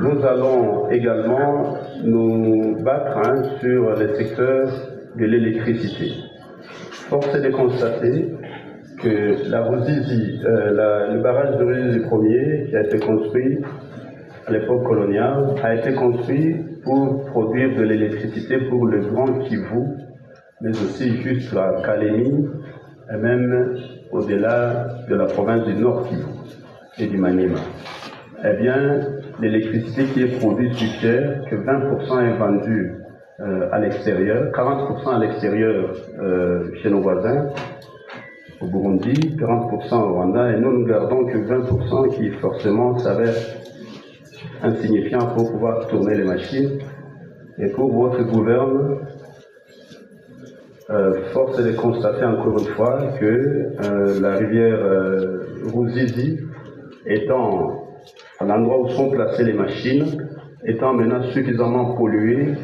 Nous allons également nous battre hein, sur le secteur de l'électricité. Force est de constater que la Ruzizi, euh, le barrage de Ruzizi premier, qui a été construit à l'époque coloniale, a été construit pour produire de l'électricité pour le Grand Kivu, mais aussi la Kalemi et même au-delà de la province du Nord Kivu et du Maniema. Eh bien, l'électricité qui est produite suggère que 20% est vendue euh, à l'extérieur, 40% à l'extérieur euh, chez nos voisins, au Burundi, 40% au Rwanda, et nous ne gardons que 20% qui forcément s'avère insignifiant pour pouvoir tourner les machines. Et pour votre gouvernement, euh, force est de constater encore une fois que euh, la rivière euh, Ruzizi, étant à l'endroit où sont placées les machines, étant maintenant suffisamment polluée,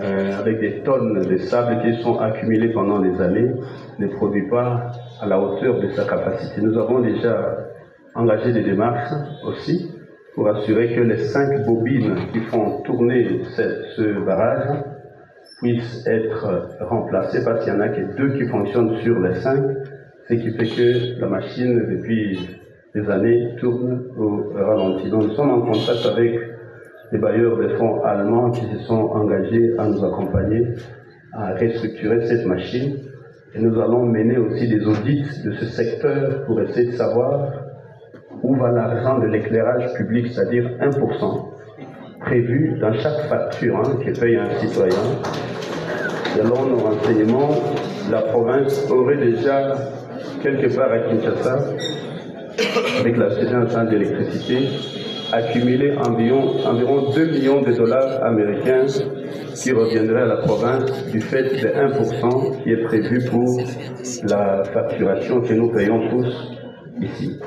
euh, avec des tonnes de sable qui sont accumulées pendant des années, ne produit pas à la hauteur de sa capacité. Nous avons déjà engagé des démarches aussi pour assurer que les cinq bobines qui font tourner ce, ce barrage puissent être remplacées parce qu'il y en a que deux qui fonctionnent sur les cinq, ce qui fait que la machine, depuis des années, tourne au ralenti. Donc nous sommes en contact avec les bailleurs de fonds allemands qui se sont engagés à nous accompagner à restructurer cette machine. Et nous allons mener aussi des audits de ce secteur pour essayer de savoir où va l'argent de l'éclairage public, c'est-à-dire 1% prévu dans chaque facture hein, que paye un citoyen. Selon nos renseignements, la province aurait déjà quelque part à Kinshasa, avec la Société d'électricité, accumulé environ, environ 2 millions de dollars américains qui reviendraient à la province du fait de 1% qui est prévu pour la facturation que nous payons tous ici.